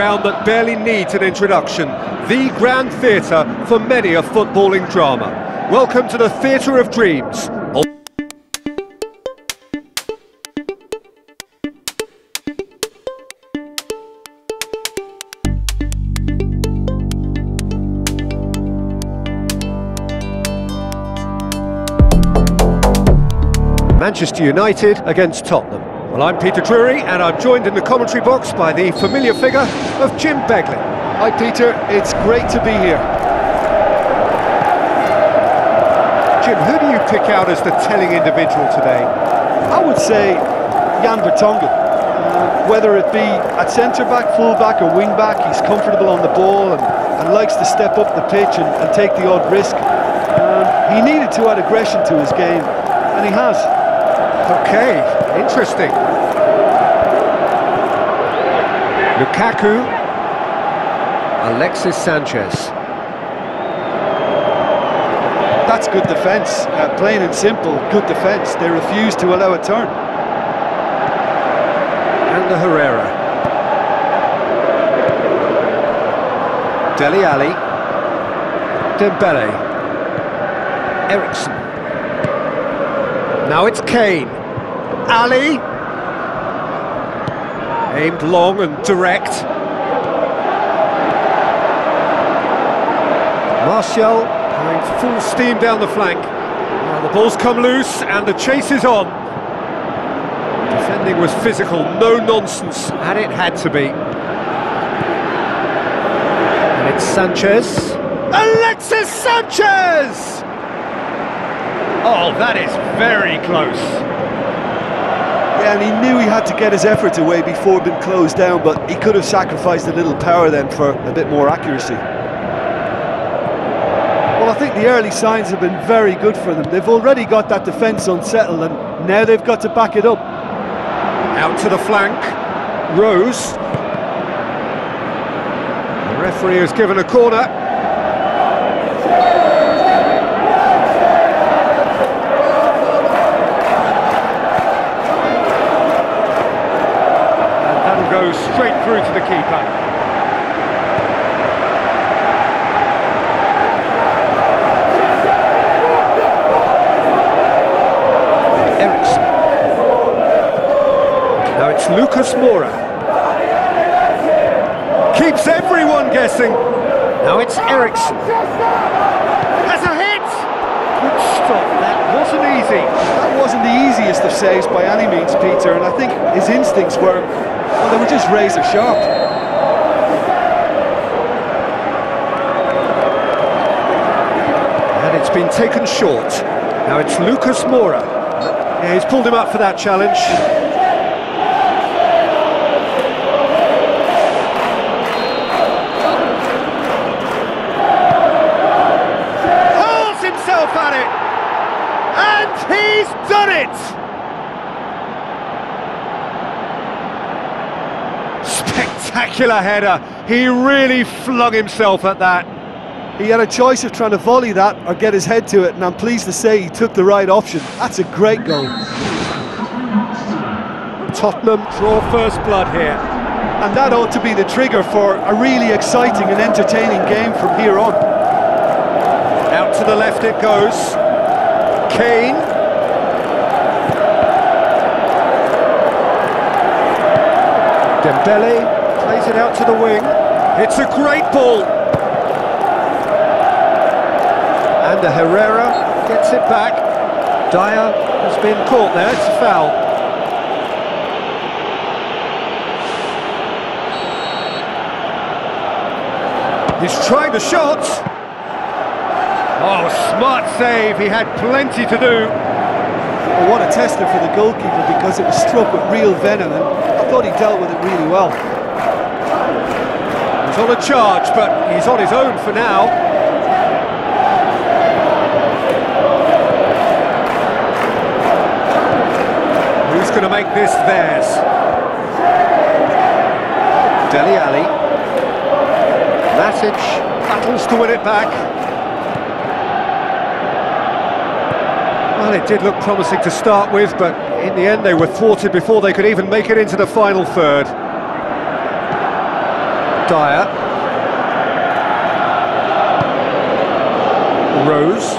ground that barely needs an introduction, the grand theatre for many a footballing drama. Welcome to the Theatre of Dreams. Manchester United against Tottenham. Well, I'm Peter Drury, and I'm joined in the commentary box by the familiar figure of Jim Beglin. Hi, Peter. It's great to be here. Jim, who do you pick out as the telling individual today? I would say Jan Vertonghen. Whether it be at centre-back, full-back or wing-back, he's comfortable on the ball and, and likes to step up the pitch and, and take the odd risk. Um, he needed to add aggression to his game, and he has. Okay, interesting. Lukaku. Alexis Sanchez. That's good defence, uh, plain and simple, good defence. They refuse to allow a turn. Ander Herrera. Dele Alli. Dembele. Eriksen. Now it's Kane. Alli. Aimed long and direct. Martial going full steam down the flank. Now the ball's come loose and the chase is on. Defending was physical, no nonsense, and it had to be. And it's Sanchez. Alexis Sanchez! Oh, that is very close. Yeah, and he knew he had to get his effort away before being closed down, but he could have sacrificed a little power then for a bit more accuracy. Well, I think the early signs have been very good for them. They've already got that defence unsettled, and now they've got to back it up. Out to the flank. Rose. The referee has given a corner. Through to the keeper. Eriksen. Now it's Lucas Moura. Keeps everyone guessing. Now it's Eriksen. Has a hit! Good stop, that wasn't easy. That wasn't the easiest of saves by any means, Peter, and I think his instincts were well, they were just razor sharp. And it's been taken short. Now it's Lucas Moura. Yeah, he's pulled him up for that challenge. Himself at it! And he's done it! Spectacular header. He really flung himself at that. He had a choice of trying to volley that or get his head to it, and I'm pleased to say he took the right option. That's a great goal. Tottenham draw first blood here. And that ought to be the trigger for a really exciting and entertaining game from here on. Out to the left it goes. Kane. Dembele plays it out to the wing. It's a great ball. Ander Herrera gets it back. Dier has been caught there, it's a foul. He's trying the shot. Oh, smart save, he had plenty to do. Well, what a tester for the goalkeeper because it was struck with real venom and I thought he dealt with it really well. He's on a charge, but he's on his own for now. Who's going to make this theirs? Dele Alli. Matic battles to win it back. Well, it did look promising to start with, but in the end they were thwarted before they could even make it into the final third. Dier. Rose.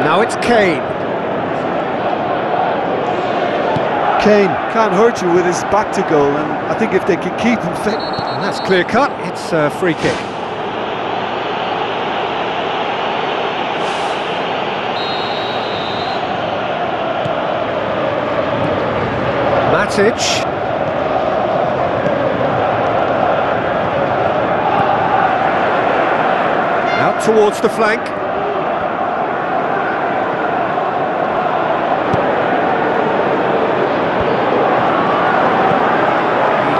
Now it's Kane. Kane can't hurt you with his back to goal, and I think if they can keep him fit, And that's clear cut. It's a free kick. Matic. Towards the flank. He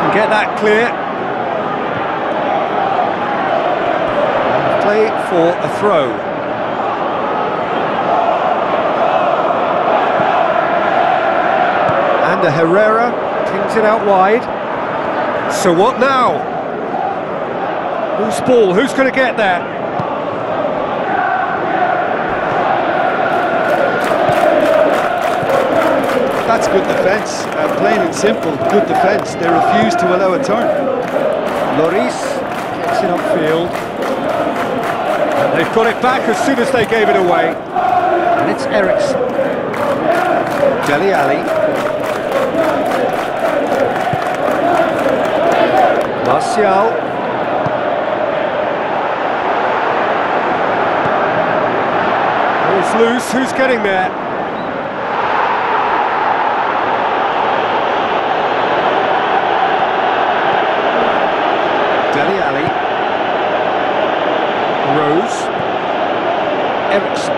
can get that clear. Play for a throw. Ander Herrera pings it out wide. So what now? Who's ball? Who's going to get there? That's good defence. Uh, plain and simple, good defence. They refuse to allow a turn. Lloris gets it upfield. And they've got it back as soon as they gave it away. And it's Eriksen. Dele Alli. Martial. Ball's loose, who's getting there? Dele Alli. Rose. Eriksen.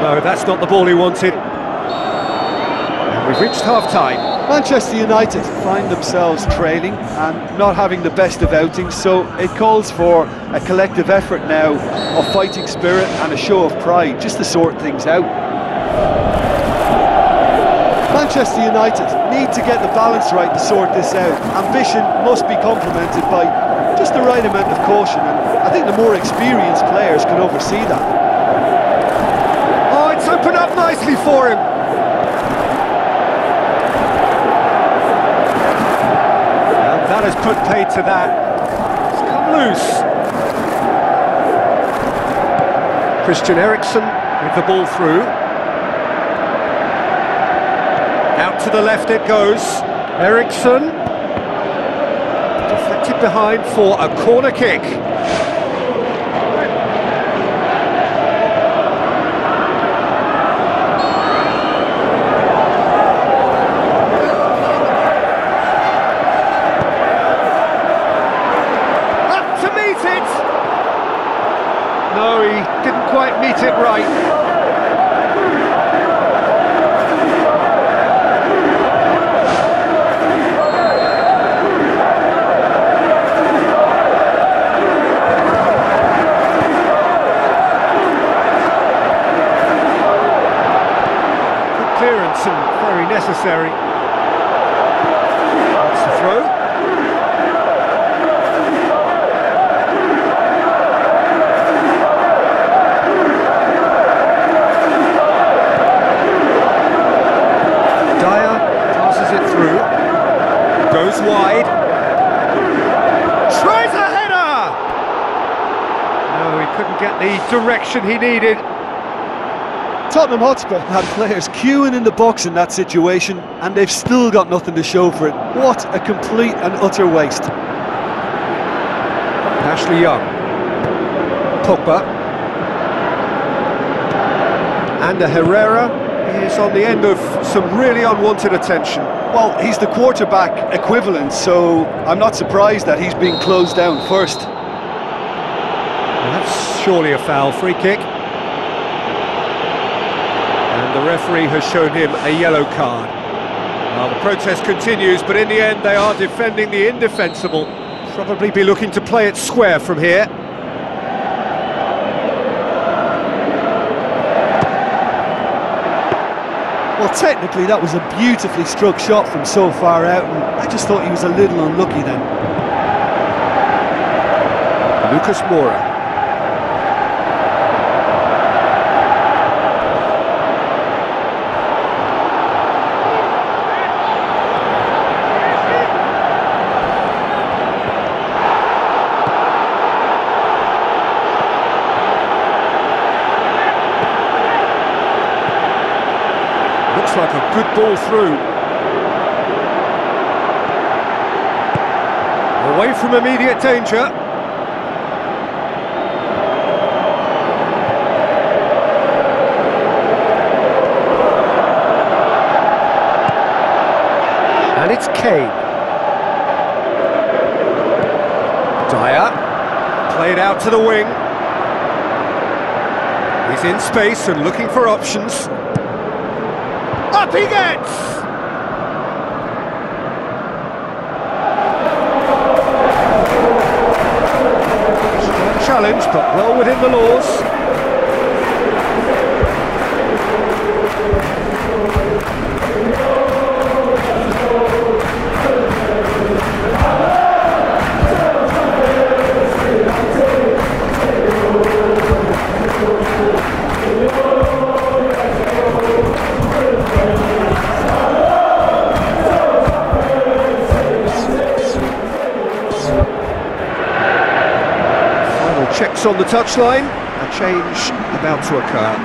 No, that's not the ball he wanted. And we've reached half-time. Manchester United find themselves trailing and not having the best of outings, so it calls for a collective effort now of fighting spirit and a show of pride, just to sort things out. Manchester United need to get the balance right to sort this out. Ambition must be complemented by just the right amount of caution, and I think the more experienced players can oversee that. Oh, it's opened up nicely for him. And that has put paid to that. It's come loose. Christian Eriksen with the ball through. Out to the left it goes. Eriksen. Deflected behind for a corner kick. Up to meet it! No, he didn't quite meet it right. Good clearance and very necessary. That's the throw. Dier passes it through, goes wide, tries a header! No, he couldn't get the direction he needed. Tottenham Hotspur had players queuing in the box in that situation, and they've still got nothing to show for it. What a complete and utter waste. Ashley Young, Pogba, Ander Herrera is on the end of some really unwanted attention. Well, he's the quarterback equivalent, so I'm not surprised that he's being closed down first. That's surely a foul free kick. And the referee has shown him a yellow card. Well, the protest continues, but in the end they are defending the indefensible. Probably be looking to play it square from here. Well, technically, that was a beautifully struck shot from so far out, and I just thought he was a little unlucky then. Lucas Moura. Looks like a good ball through. Away from immediate danger. And it's Kane. Dier. Played out to the wing. He's in space and looking for options. Up he gets! Challenge, but well within the laws. Final on the touchline. A change about to occur.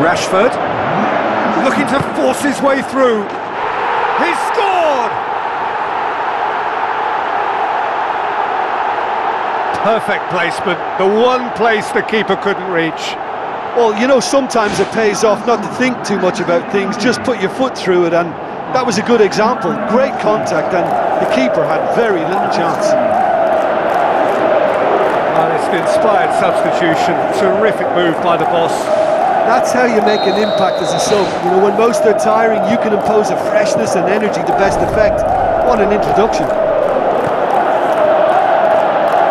Rashford his way through. He's scored! Perfect placement, the one place the keeper couldn't reach. Well, you know, sometimes it pays off not to think too much about things, just put your foot through it, and that was a good example. Great contact, and the keeper had very little chance. And it's an inspired substitution. Terrific move by the boss. That's how you make an impact as a sub. You know, when most are tiring, you can impose a freshness and energy to best effect. What an introduction.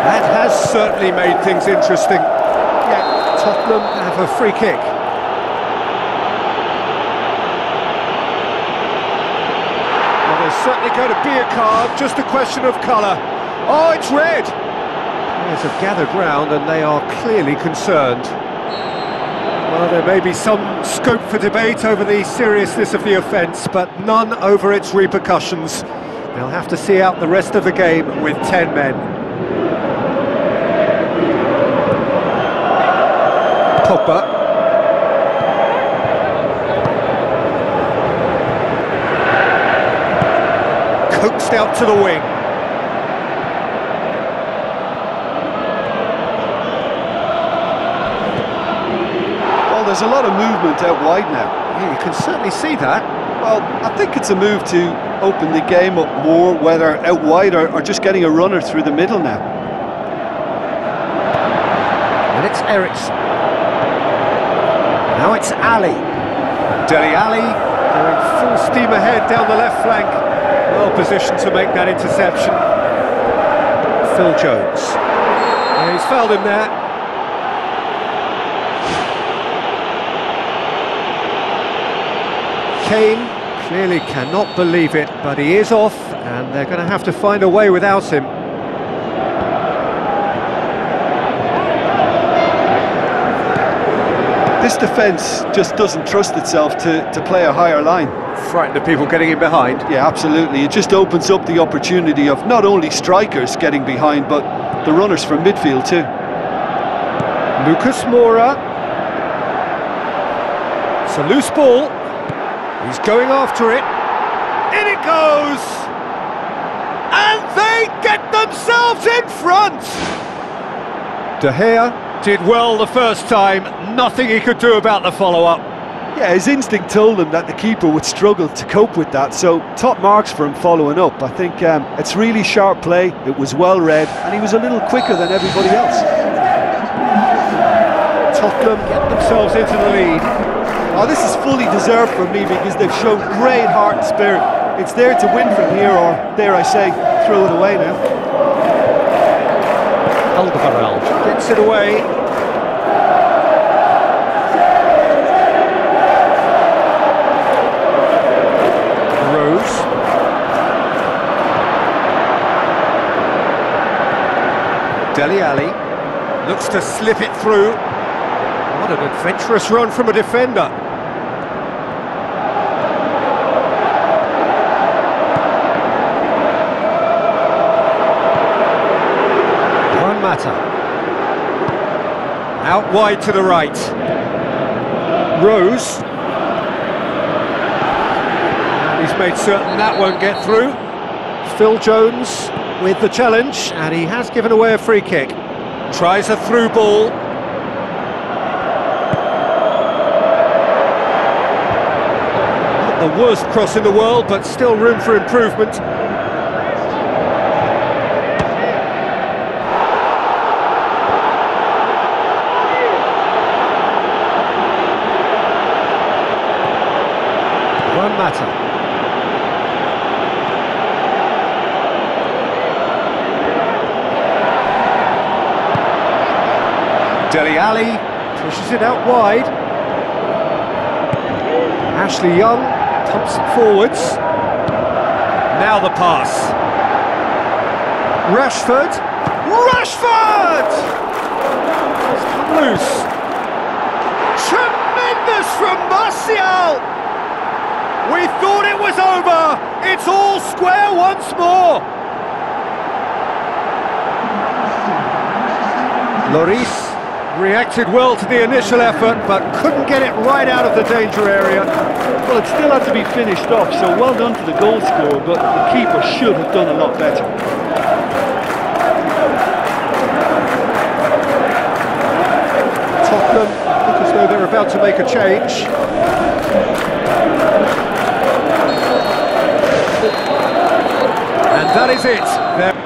That has certainly made things interesting. Yeah, Tottenham have a free kick. Well, there's certainly going to be a card, just a question of colour. Oh, it's red! Players have gathered round and they are clearly concerned. Well, there may be some scope for debate over the seriousness of the offence, but none over its repercussions. They'll have to see out the rest of the game with 10 men. Pogba. Coaxed out to the wing. There's a lot of movement out wide now. Yeah, you can certainly see that. Well, I think it's a move to open the game up more, whether out wide or, or just getting a runner through the middle now. And it's Eriksen. Now it's Alli. Dele Alli going full steam ahead down the left flank. Well positioned to make that interception. Phil Jones. Yeah, he's fouled him there. Kane clearly cannot believe it, but he is off, and they're going to have to find a way without him. This defence just doesn't trust itself to, to play a higher line. Frightened of people getting in behind. Yeah, absolutely. It just opens up the opportunity of not only strikers getting behind, but the runners from midfield too. Lucas Moura. It's a loose ball. He's going after it. In it goes! And they get themselves in front! De Gea did well the first time. Nothing he could do about the follow-up. Yeah, his instinct told him that the keeper would struggle to cope with that, so top marks for him following up. I think um, it's really sharp play, it was well read, and he was a little quicker than everybody else. Tottenham get themselves into the lead. Oh, this is fully deserved for me because they've shown great heart and spirit. It's there to win from here, or dare I say, throw it away now. Alderweireld gets it away. Rose. Dele Alli looks to slip it through. What an adventurous run from a defender. Juan Mata. Out wide to the right. Rose. He's made certain that won't get through. Phil Jones with the challenge, and he has given away a free kick. Tries a through ball. Not the worst cross in the world, but still room for improvement. Mata. Dele Alli pushes it out wide. Ashley Young pumps it forwards. Now the pass. Rashford. Rashford! It's come loose. Tremendous from Martial! We thought it was over. It's all square once more. Lloris reacted well to the initial effort, but couldn't get it right out of the danger area. Well, it still had to be finished off, so well done to the goal scorer, but the keeper should have done a lot better. Tottenham look as though they're about to make a change. that is it.